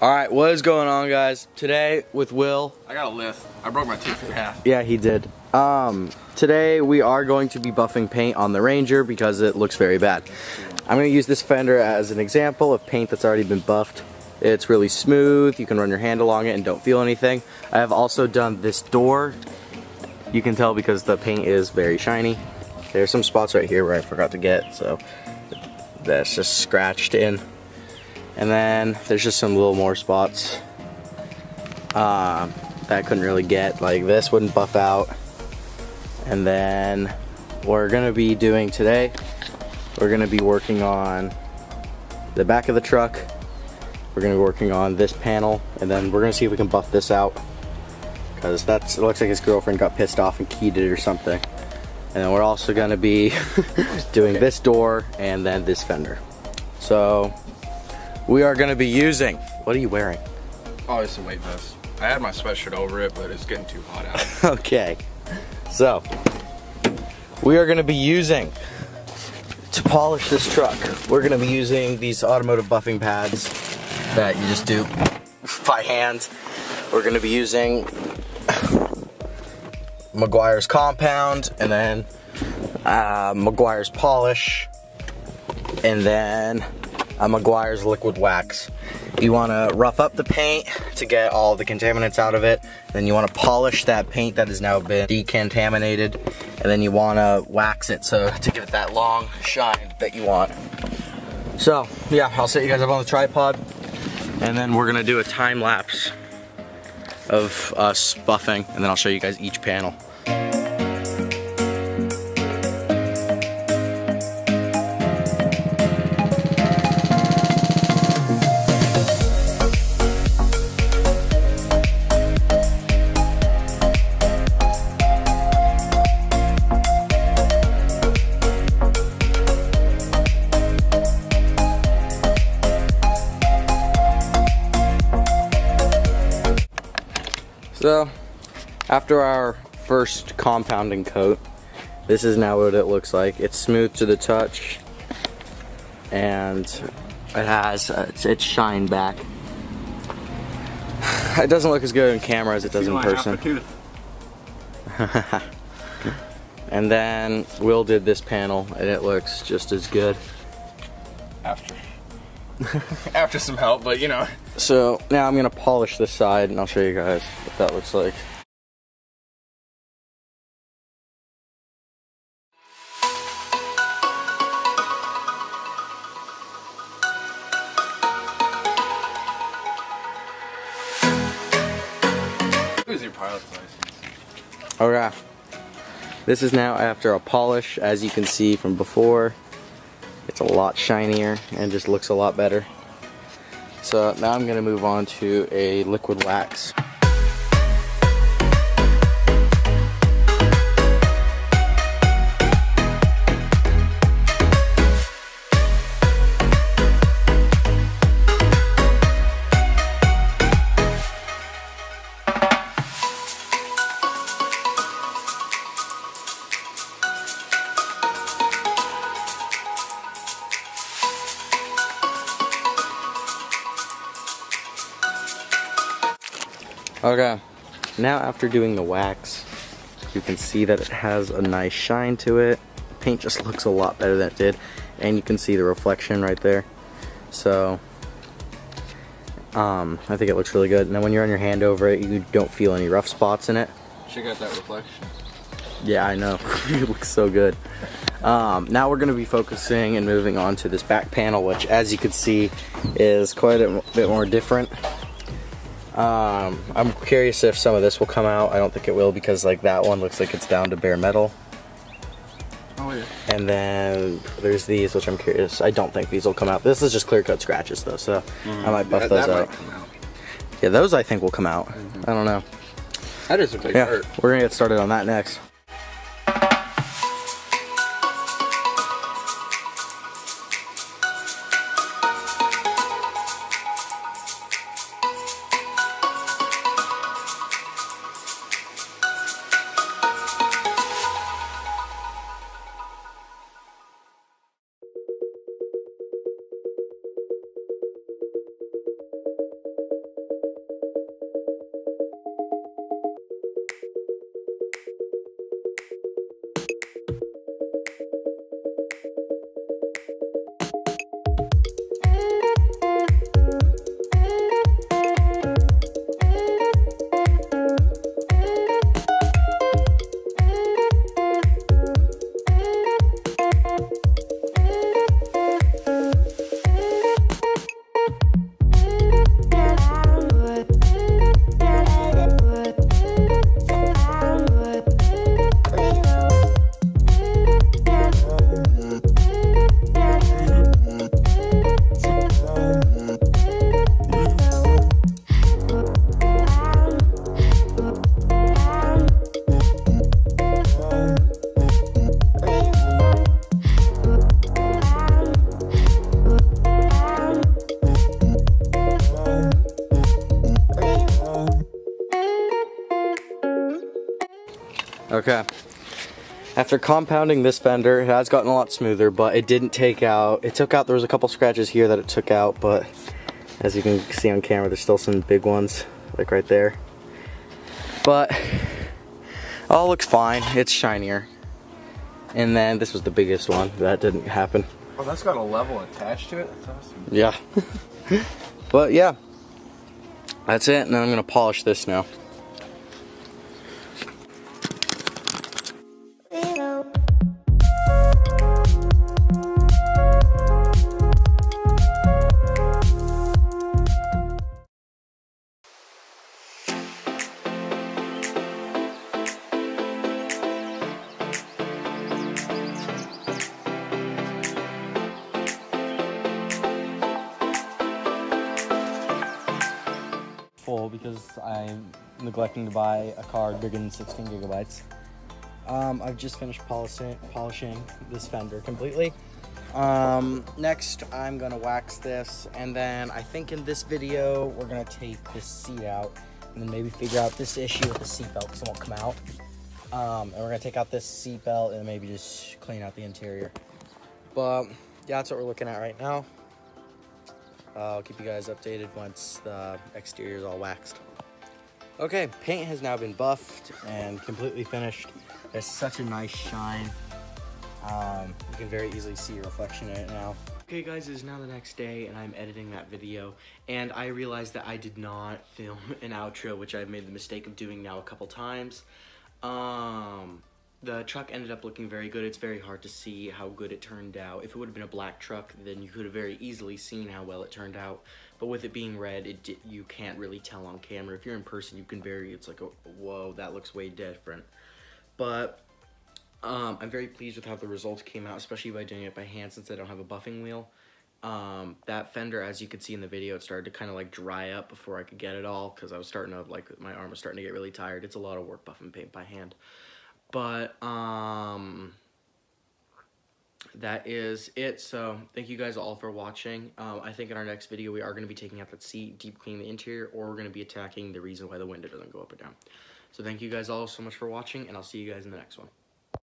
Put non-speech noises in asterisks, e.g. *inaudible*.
All right, what is going on, guys? Today with Will. I got a lift. I broke my tooth in half. Yeah, he did. Um, today we are going to be buffing paint on the Ranger because it looks very bad. I'm going to use this fender as an example of paint that's already been buffed. It's really smooth. You can run your hand along it and don't feel anything. I have also done this door. You can tell because the paint is very shiny. There's some spots right here where I forgot to get, so that's just scratched in. And then there's just some little more spots um, that I couldn't really get. Like this wouldn't buff out. And then we're gonna be doing today, we're gonna be working on the back of the truck. We're gonna be working on this panel and then we're gonna see if we can buff this out. Cause that's, it looks like his girlfriend got pissed off and keyed it or something. And then we're also gonna be *laughs* doing Okay. this door and then this fender. So we are gonna be using, what are you wearing? Oh, it's a weight vest. I had my sweatshirt over it, but it's getting too hot out. *laughs* okay, so we are gonna be using, to polish this truck, we're gonna be using these automotive buffing pads that you just do by hand. We're gonna be using Meguiar's compound and then uh, Meguiar's polish and then a Meguiar's liquid wax. You want to rough up the paint to get all the contaminants out of it. Then you want to polish that paint that has now been decontaminated. And then you want to wax it so to give it that long shine that you want. So yeah, I'll set you guys up on the tripod. And then we're gonna do a time lapse of us buffing. And then I'll show you guys each panel. So, after our first compounding coat, this is now what it looks like. It's smooth to the touch, and it has uh, it's, it's shine back. *sighs* It doesn't look as good in camera as it does in You know, I have person. *laughs* And then Will did this panel, and it looks just as good. After. *laughs* After some help, but you know. So now I'm gonna polish this side, and I'll show you guys what that looks like. Who's your pilot's license? Okay. This is now after a polish, as you can see from before. It's a lot shinier and just looks a lot better. So now I'm gonna move on to a liquid wax. Okay. Now after doing the wax, you can see that it has a nice shine to it. Paint just looks a lot better than it did. And you can see the reflection right there. So, um, I think it looks really good. And then when you're on your hand over it, you don't feel any rough spots in it. Check out that reflection. Yeah, I know. *laughs* it looks so good. Um, now we're going to be focusing and moving on to this back panel, which as you can see is quite a bit more different. Um, I'm curious if some of this will come out. I don't think it will because like that one looks like it's down to bare metal. Oh yeah. And then there's these, which I'm curious. I don't think these will come out. This is just clear cut scratches though, so I might buff that, those out. out. Yeah, those I think will come out. I don't know. That just looks like Yeah, dirt. we're gonna get started on that next. Okay. After compounding this fender, it has gotten a lot smoother, but it didn't take out, it took out, there was a couple scratches here that it took out, but as you can see on camera, there's still some big ones, like right there. But, all looks fine, it's shinier. And then this was the biggest one, that didn't happen. Oh, that's got a level attached to it? That's awesome. Yeah. *laughs* but yeah, that's it, and then I'm gonna polish this now. Because I'm neglecting to buy a card bigger than 16 gigabytes. Um, I've just finished polishing, polishing this fender completely. Um, next, I'm gonna wax this, and then I think in this video, we're gonna take this seat out, and then maybe figure out this issue with the seatbelt because it won't come out. Um, and we're gonna take out this seatbelt and maybe just clean out the interior. But yeah, that's what we're looking at right now. I'll keep you guys updated once the exterior is all waxed. Okay, paint has now been buffed and completely finished. It's such a nice shine. Um, you can very easily see your reflection in it now. Okay guys, it is now the next day and I'm editing that video and I realized that I did not film an outro, which I've made the mistake of doing now a couple times. Um, the truck ended up looking very good. It's very hard to see how good it turned out. If it would have been a black truck, then you could have very easily seen how well it turned out. But with it being red, it you can't really tell on camera. If you're in person, you can vary. it's like, whoa, that looks way different. But um, I'm very pleased with how the results came out, especially by doing it by hand since I don't have a buffing wheel. Um, that fender, as you could see in the video, it started to kind of like dry up before I could get it all because I was starting to, like, my arm was starting to get really tired. It's a lot of work buffing paint by hand. But, um, that is it. So, thank you guys all for watching. Um, I think in our next video, we are going to be taking out that seat, deep cleaning the interior, or we're going to be attacking the reason why the window doesn't go up or down. So, thank you guys all so much for watching, and I'll see you guys in the next one.